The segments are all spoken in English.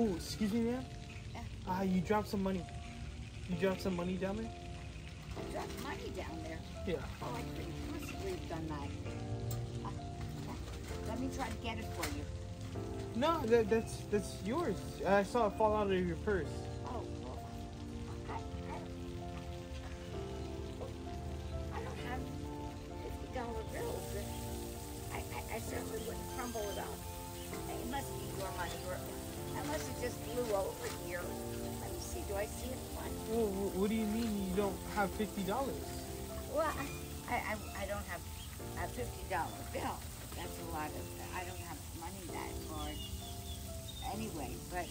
Oh, excuse me, ma'am. Yeah. Ah, you dropped some money. You dropped some money down there. I dropped money down there. Yeah. Oh, I couldn't possibly have done that. Uh, let me try to get it for you. No, that, that's that's yours. I saw it fall out of your purse. Oh, well, I, I, I don't have fifty dollar bills. I, I, I certainly wouldn't crumble it up. I see? One. Well, what do you mean you don't have fifty dollars? Well, I, I, I, don't have a fifty dollar bill. That's a lot of. I don't have money that large anyway. But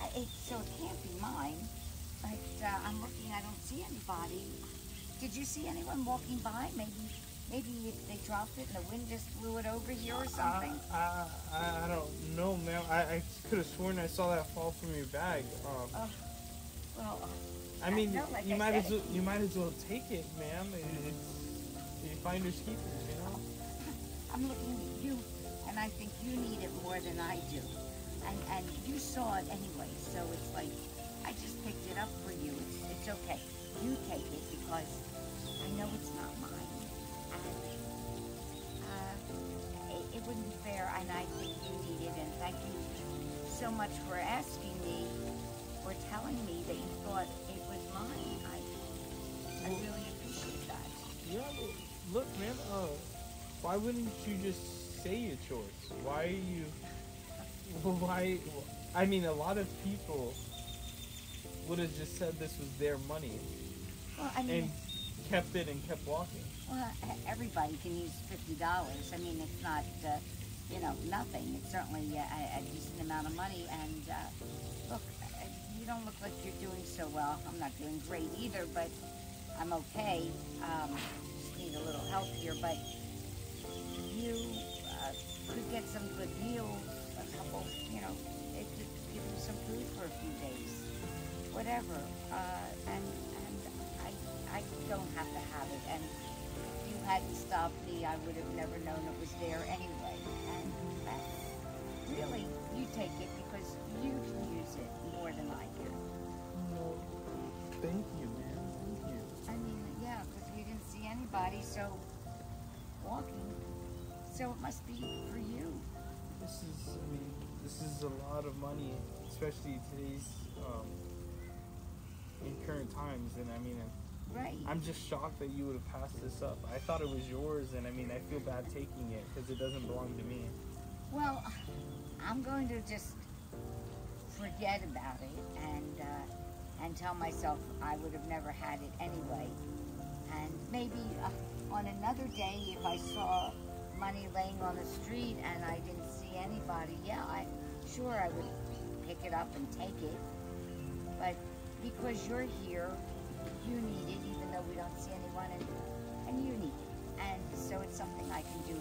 I, it, so it can't be mine. But uh, I'm looking. I don't see anybody. Did you see anyone walking by? Maybe, maybe they dropped it and the wind just blew it over here or something. I, I, I don't know, ma'am. I, I could have sworn I saw that fall from your bag. Um, Oh, I mean, no, like you I might as well, you might as well take it, ma'am. It- It's you finders keepers, you know. I'm looking at you, and I think you need it more than I do. And and you saw it anyway, so it's like I just picked it up for you. It's it's okay. You take it because I know it's not mine, and uh, it, it wouldn't be fair. And I think you need it. And thank you so much for asking me, for telling me that you thought it was mine. I I really appreciate that. Yeah, look, man. Uh, why wouldn't you just say it's yours? Why are you? Why? I mean, a lot of people would have just said this was their money Well, I mean. and kept it and kept walking. Well, everybody can use fifty dollars. I mean, it's not, uh, you know, nothing. It's certainly uh, a, a decent amount of money. And uh, look, uh, you don't look like you're doing so well. I'm not doing great either, but I'm okay. Um, just need a little help here. But you uh, could get some good meals, a couple, you know, it could give you some food for a few days, whatever. Uh, and and I I don't have to have it. And if you hadn't stopped me, I would have never known it was there anyway. And really, you take it because you can use it more than I can. Thank you, man. Thank you. I mean, yeah, because we didn't see anybody, so walking. So it must be for you. This is, I mean, this is a lot of money, especially today's, um, in current times. And I mean, Right. I'm just shocked that you would have passed this up. I thought it was yours, and I mean, I feel bad taking it because it doesn't belong to me. Well, I'm going to just forget about it and uh, and tell myself I would have never had it anyway. And maybe uh, on another day, if I saw money laying on the street and I didn't see anybody, yeah, I sure I would pick it up and take it. But because you're here, you need it, even though we don't see anyone, and and you need it. And so it's something I can do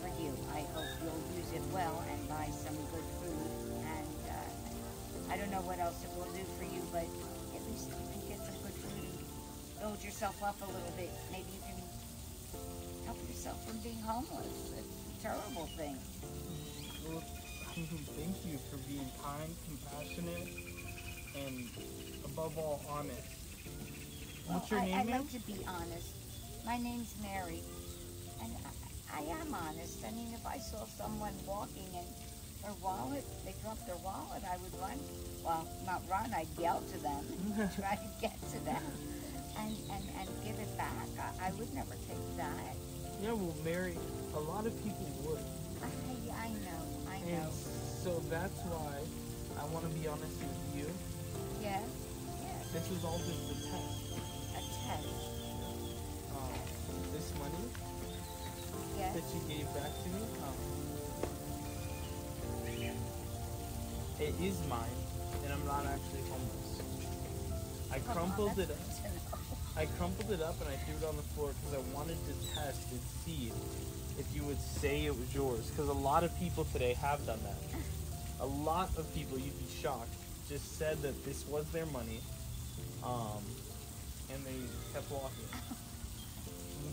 for you. I hope you'll use it well and buy some good food. I don't know what else it will do for you, but at least you can get some good food and build yourself up a little bit. Maybe you can help yourself from being homeless. It's a terrible thing. Well, thank you for being kind, compassionate, and above all, honest. What's your Well, I, name, I like to be honest. My name's Mary, and I, I am honest. I mean, if I saw someone walking and their wallet, they dropped their wallet, I would run. Well, not run. I'd yell to them, try to get to them, and and and give it back. I, I would never take that. Yeah, well, Mary, a lot of people would. I I know. I And know. so that's why I want to be honest with you. Yes. Yes. This was all just a test. A test. Um, this money Yes. that you gave back to me, um, it is mine, and I'm not actually homeless. I crumpled it up. good to know. I crumpled it up and I threw it on the floor because I wanted to test and see if you would say it was yours. Because a lot of people today have done that. A lot of people, you'd be shocked, just said that this was their money, um, and they kept walking.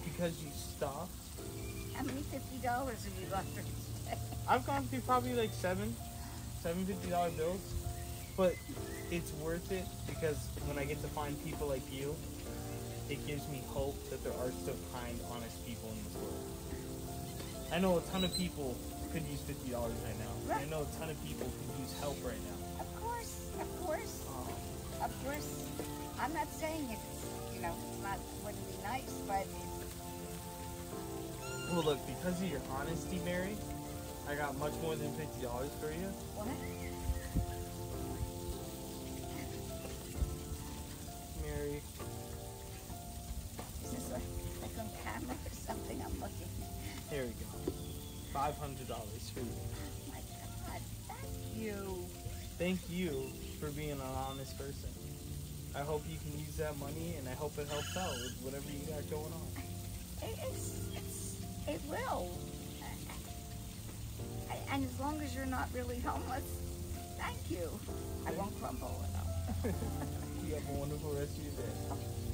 Because you stopped. How many fifty dollars have you today? I've gone through probably like seven. Seven fifty dollar bills, but it's worth it because when I get to find people like you, it gives me hope that there are still kind, honest people in this world. I know a ton of people could use fifty dollars right now. I know a ton of people could use help right now. Of course, of course, Um, of course. I'm not saying it's, you know, it's not, wouldn't be nice, but it's, well, look, because of your honesty, Mary, I got much more than fifty dollars for you. what? Mary, Is this like, like on camera or something? I'm looking. here we go. Five hundred dollars for you. Oh my God, thank you. Thank you for being an honest person. I hope you can use that money, and I hope it helps out with whatever you got going on. It, it's, it's, it will. And as long as you're not really homeless, thank you. I won't crumble up. you have a wonderful rest of your day.